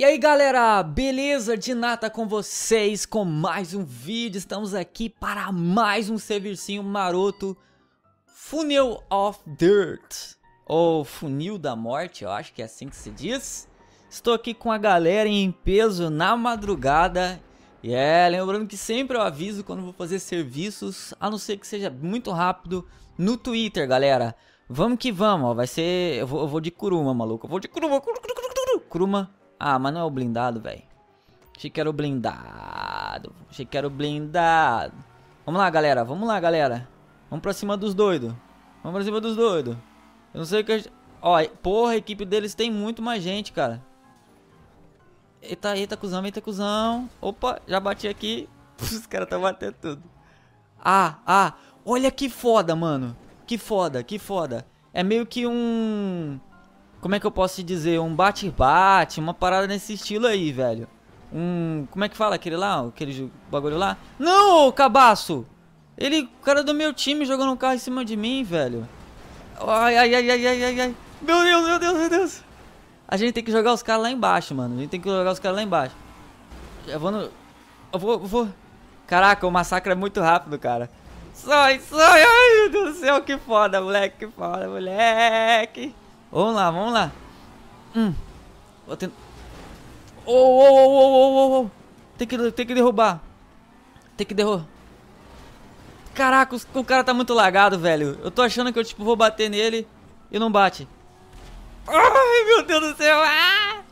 E aí galera, beleza? De nata com vocês com mais um vídeo, estamos aqui para mais um servicinho maroto. Funil of Dirt. Ou Funil da Morte, eu acho que é assim que se diz. Estou aqui com a galera em peso na madrugada. E é, lembrando que sempre eu aviso quando vou fazer serviços A não ser que seja muito rápido no Twitter, galera. Vamos que vamos, ó, vai ser... Eu vou, eu vou de Kuruma, maluco, eu vou de Kuruma, Kuruma, Kuruma, ah, mas não é o blindado, velho. Achei que era o blindado. Achei que era o blindado. Vamos lá, galera. Vamos lá, galera. Vamos pra cima dos doidos. Vamos pra cima dos doidos. Eu não sei o que... Ó, porra, a equipe deles tem muito mais gente, cara. Eita, eita, cuzão, eita, cuzão. Opa, já bati aqui. Os caras tá batendo tudo. Ah, ah. Olha que foda, mano. Que foda, que foda. É meio que um como é que eu posso te dizer? Um bate-bate, uma parada nesse estilo aí, velho. Um. Como é que fala aquele lá? Aquele bagulho lá? Não, cabaço! Ele, o cara do meu time jogando um carro em cima de mim, velho. Ai, ai, ai, ai, ai, ai, ai. Meu Deus, meu Deus, meu Deus. A gente tem que jogar os caras lá embaixo, mano. A gente tem que jogar os caras lá embaixo. Eu vou no. Eu vou, eu vou. Caraca, o massacre é muito rápido, cara. Sai, sai, ai meu Deus do céu, que foda, moleque, que foda, moleque. Vamos lá, vamos lá. Hum. Vou tentar. Oh, oh, oh, oh, oh, oh. Tem que, tem que derrubar. Tem que derrubar. Caraca, o, cara tá muito lagado, velho. Eu tô achando que eu, tipo, vou bater nele e não bate. Ai, meu Deus do céu. Ah!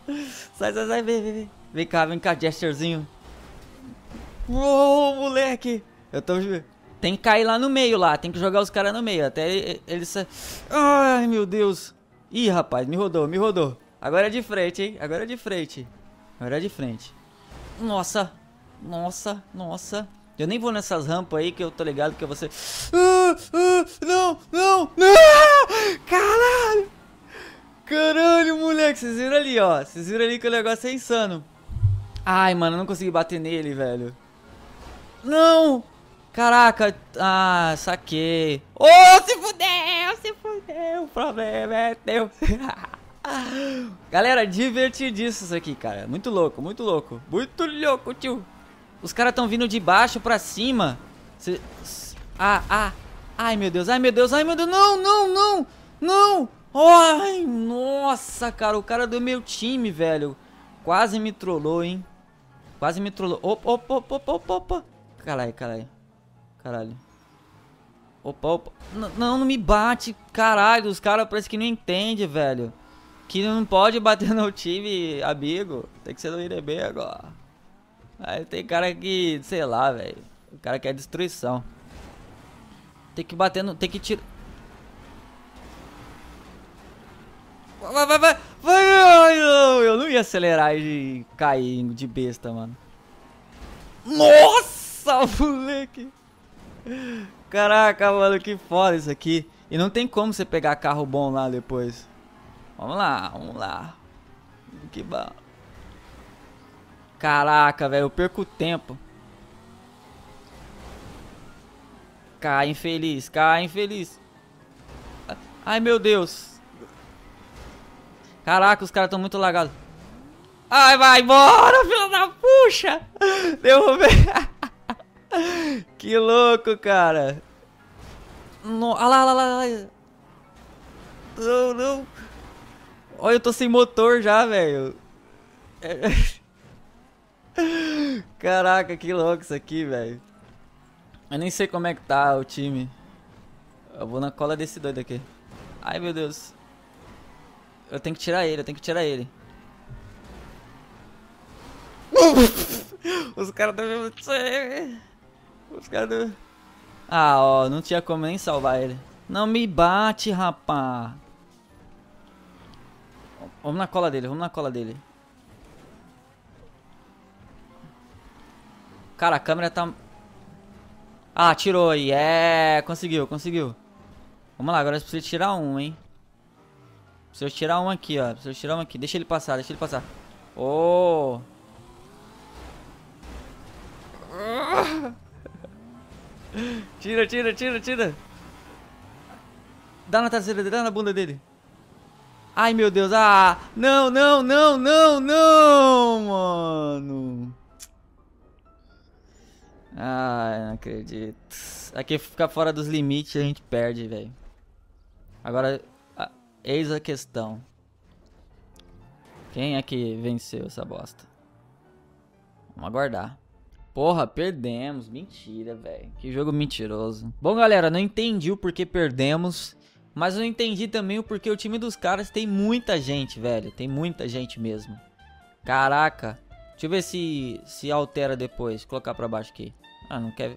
Sai, sai, sai, vem, vem, vem. Vem cá, vem cá, gesturezinho. Uou, moleque. Eu tô... Tem que cair lá no meio, lá. Tem que jogar os caras no meio. Até eles... Ai, meu Deus. Ih, rapaz, me rodou, me rodou. Agora é de frente, hein? Agora é de frente. Agora é de frente. Nossa, nossa, nossa. Eu nem vou nessas rampas aí que eu tô ligado que ser... Ah, ah, não, não, não! Caralho! Caralho, moleque, vocês viram ali, ó. Vocês viram ali que o negócio é insano. Ai, mano, eu não consegui bater nele, velho. Não! Caraca, ah, saquei. Ô, oh, se fudeu, se fudeu, o problema é teu. Galera, divertidíssimo isso aqui, cara. Muito louco, muito louco. Muito louco, tio. Os caras estão vindo de baixo pra cima. Ah, ah. Ai, meu Deus, ai, meu Deus, ai, meu Deus. Não, não, não, não. Ai, nossa, cara. O cara do meu time, velho. Quase me trollou, hein. Quase me trollou. Opa, opa, opa, opa, opa. Caralho, caralho. Caralho. Opa, opa. N não, não me bate. Caralho, os caras parece que não entendem, velho. Que não pode bater no time amigo. Tem que ser no IDB agora. Aí tem cara que, sei lá, velho. O cara quer destruição. Tem que bater no. Tem que tirar. Vai, vai, vai! Vai! Eu não ia acelerar e cair de besta, mano. Nossa, moleque! Caraca, mano, que foda isso aqui. E não tem como você pegar carro bom lá depois. Vamos lá, vamos lá. Que bom. Caraca, velho, eu perco tempo. Cai infeliz, cai infeliz. Ai, meu Deus. Caraca, os caras estão muito lagados. Ai, vai embora, filho da puxa. Derrubei. que louco, cara. No, ah lá, lá, lá, lá. Não, não. Olha, eu tô sem motor já, velho. Caraca, que louco isso aqui, velho. Eu nem sei como é que tá o time. Eu vou na cola desse doido aqui. Ai, meu Deus. Eu tenho que tirar ele, eu tenho que tirar ele. Os caras devem... Os caras... Ah, ó, não tinha como nem salvar ele. Não me bate, rapá. Vamos na cola dele, vamos na cola dele. Cara, a câmera tá... Ah, tirou aí. É, conseguiu, conseguiu. Vamos lá, agora eu preciso tirar um, hein. Preciso tirar um aqui, ó. Preciso tirar um aqui. Deixa ele passar, deixa ele passar. Oh! Tira, tira, tira, tira. Dá na traseira dele, dá na bunda dele. Ai, meu Deus. Ah, não, não, não, não, não, mano. Ai, não acredito. Aqui ficar fora dos limites a gente perde, velho. Agora, eis a questão. Quem é que venceu essa bosta? Vamos aguardar. Porra, perdemos. Mentira, velho. Que jogo mentiroso. Bom, galera, não entendi o porquê perdemos. Mas eu entendi também o porquê o time dos caras tem muita gente, velho. Tem muita gente mesmo. Caraca. Deixa eu ver se, se altera depois. Colocar pra baixo aqui. Ah, não quer...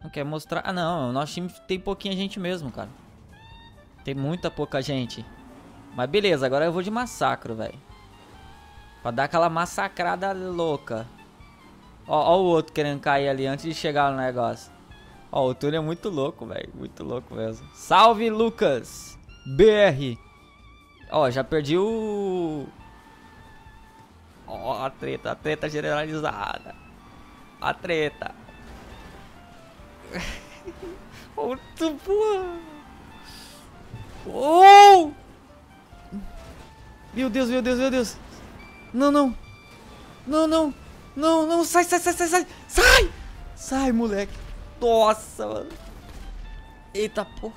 Não quer mostrar... Ah, não. O nosso time tem pouquinha gente mesmo, cara. Tem muita pouca gente. Mas beleza, agora eu vou de massacro, velho. Pra dar aquela massacrada louca. Ó, ó, o outro querendo cair ali antes de chegar no negócio. Ó, o túnel é muito louco, velho. Muito louco mesmo. Salve, Lucas! BR. Ó, já perdi o... Ó, a treta, a treta generalizada. A treta. Outro, porra. Oh! Meu Deus, meu Deus, meu Deus. Não, não. Não, não. Não, não. Sai, sai, sai, sai, sai. Sai! Sai, moleque. Nossa, mano. Eita, porra.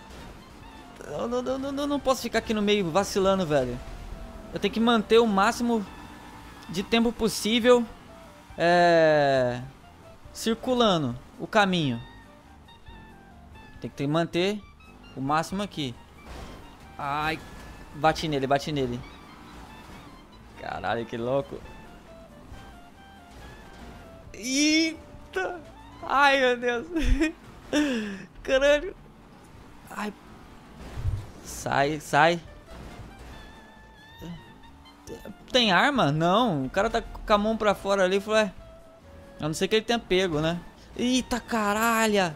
Não, não, não, não, não, posso ficar aqui no meio vacilando, velho. Eu tenho que manter o máximo de tempo possível é, circulando o caminho. Tem que manter o máximo aqui. Ai, bate nele, bate nele. Caralho, que louco. Eita! Ai, meu Deus. Caralho. Ai. Sai, sai. Tem arma? Não. O cara tá com a mão pra fora ali. Falou, é. A não ser que ele tenha pego, né? Eita caralho.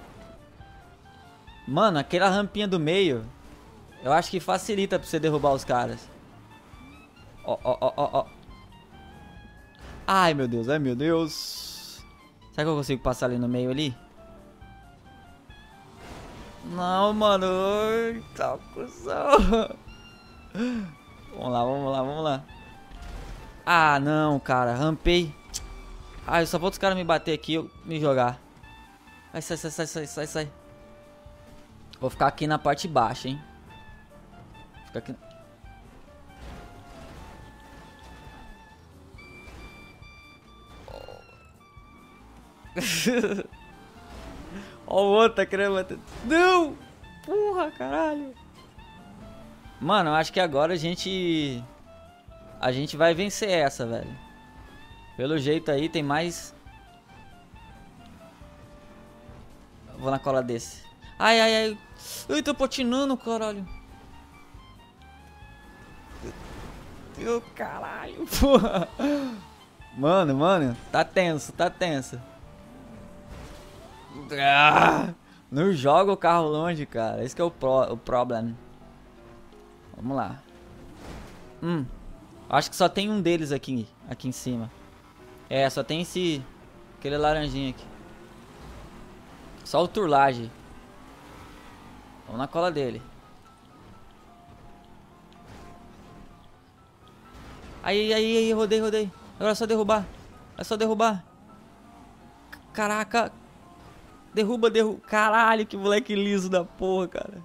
Mano, aquela rampinha do meio. Eu acho que facilita pra você derrubar os caras. Ó, ó, ó, ó, ó. Ai, meu Deus, ai, meu Deus. Será que eu consigo passar ali no meio ali? Não, mano. Tá cuzão. Vamos lá, vamos lá, vamos lá. Ah, não, cara. Rampei. Ah, eu só vou os caras me bater aqui e me jogar. Vai, sai, sai, sai, sai, sai, sai. Vou ficar aqui na parte baixa, hein. Fica aqui... Ó o outro tá querendo bater. Não! Porra, caralho. Mano, eu acho que agora a gente... A gente vai vencer essa, velho. Pelo jeito aí, tem mais... Vou na cola desse. Ai, ai, ai. Eu tô patinando, caralho. Meu caralho, porra. Mano, mano, tá tenso, tá tenso. Ah, não joga o carro longe, cara. Esse é o, pro, o problem. Vamos lá. Hum. Acho que só tem um deles aqui, aqui em cima. É, só tem esse... Aquele laranjinho aqui. Só o turlage. Vamos na cola dele. Aí, aí, aí, rodei, rodei. Agora é só derrubar. É só derrubar. Caraca. Derruba, derruba. Caralho, que moleque liso da porra, cara.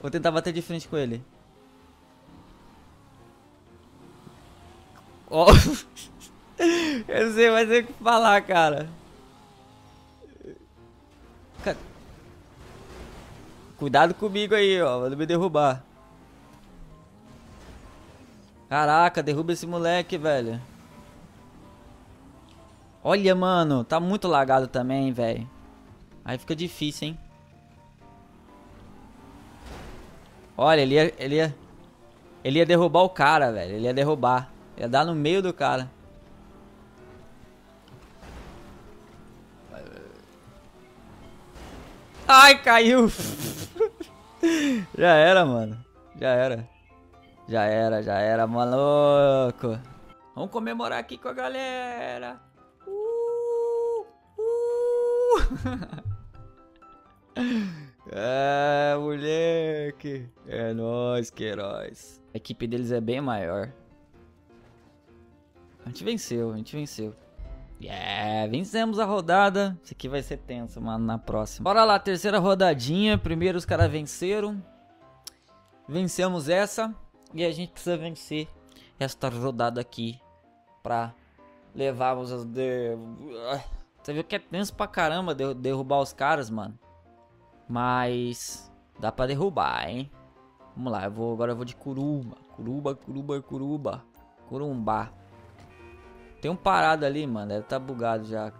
Vou tentar bater de frente com ele. Ó. Oh. Eu não sei mais o que falar, cara. Cuidado comigo aí, ó. Vai me derrubar. Caraca, derruba esse moleque, velho. Olha, mano, tá muito lagado também, velho. Aí fica difícil, hein. Olha, ele ia, ele ia... Ele ia derrubar o cara, velho. Ele ia derrubar. Ia dar no meio do cara. Ai, caiu. Já era, mano. Já era. Já era, já era, maluco. Vamos comemorar aqui com a galera. É, moleque. É nóis, Queiroz. A equipe deles é bem maior. A gente venceu, a gente venceu. Yeah, vencemos a rodada. Isso aqui vai ser tenso, mano, na próxima. Bora lá, terceira rodadinha. Primeiro os caras venceram. Vencemos essa. E a gente precisa vencer esta rodada aqui. Pra levarmos as... De... Você viu que é tenso pra caramba derrubar os caras, mano. Mas... Dá pra derrubar, hein? Vamos lá, eu vou, agora eu vou de curuba. Curuba, curuba, curuba. Curumbá. Tem um parado ali, mano. Deve tá bugado já.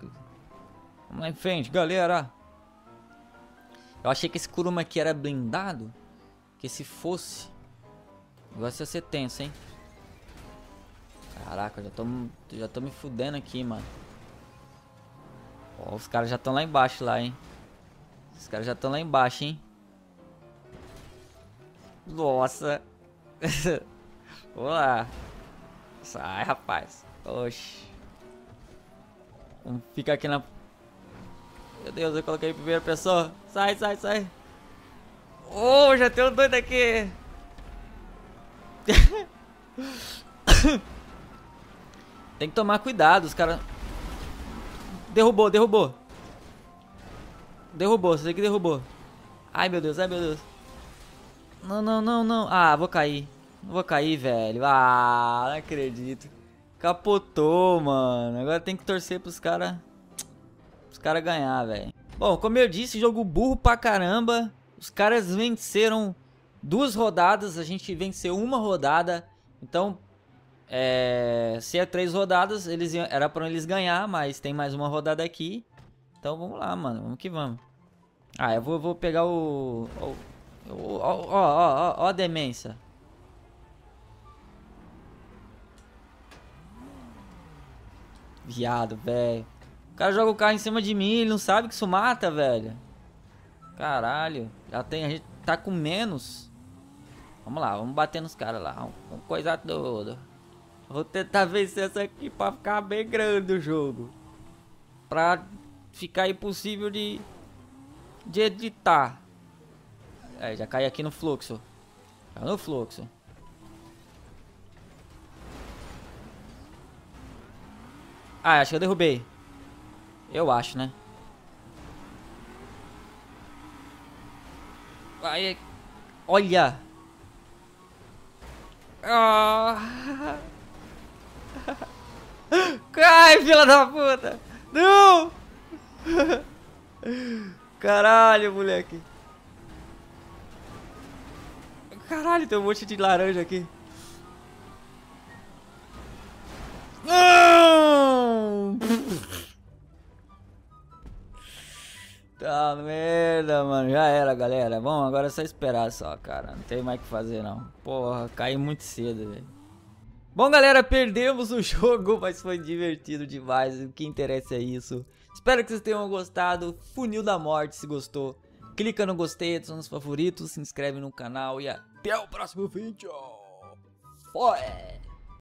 Vamos lá em frente, galera. Eu achei que esse Kuruma aqui era blindado. Que se fosse... Negócio ia ser tenso, hein? Caraca, já tô, já tô me fudendo aqui, mano. Ó, os caras já estão lá embaixo lá, hein? Os caras já estão lá embaixo, hein? Nossa. Vamos lá. Sai, rapaz. Oxi. Vamos ficar aqui na... Meu Deus, eu coloquei em primeira pessoa. Sai, sai, sai. Oh, já tem um doido aqui. tem que tomar cuidado, os caras... Derrubou, derrubou. Derrubou, você que derrubou. Ai, meu Deus, ai, meu Deus. Não, não, não, não. Ah, vou cair. Vou cair, velho. Ah, não acredito. Capotou, mano. Agora tem que torcer pros caras. Os caras ganhar, velho. Bom, como eu disse, jogo burro pra caramba. Os caras venceram duas rodadas. A gente venceu uma rodada. Então, é, se é três rodadas, eles era pra eles ganhar, mas tem mais uma rodada aqui. Então vamos lá, mano. Vamos que vamos. Ah, eu vou, vou pegar o. Ó, ó, ó, ó, a demência. Viado, velho. O cara joga o carro em cima de mim, ele não sabe que isso mata, velho. Caralho. Já tem, a gente tá com menos. Vamos lá, vamos bater nos caras lá. Vamos coisa toda. Vou tentar vencer essa aqui pra ficar bem grande o jogo. Pra ficar impossível de, de editar. É, já cai aqui no fluxo. Caiu no fluxo. Ah, acho que eu derrubei. Eu acho, né? Olha. Ah. Cai, filha da puta. Não. Caralho, moleque. Caralho, tem um monte de laranja aqui. Não! Tá merda, mano. Já era, galera. Bom, agora é só esperar só, cara. Não tem mais o que fazer, não. Porra, caí muito cedo, velho. Bom, galera, perdemos o jogo, mas foi divertido demais. O que interessa é isso. Espero que vocês tenham gostado. Funil da Morte, se gostou. Clica no gostei, adiciona nos favoritos, se inscreve no canal e até o próximo vídeo. Foi!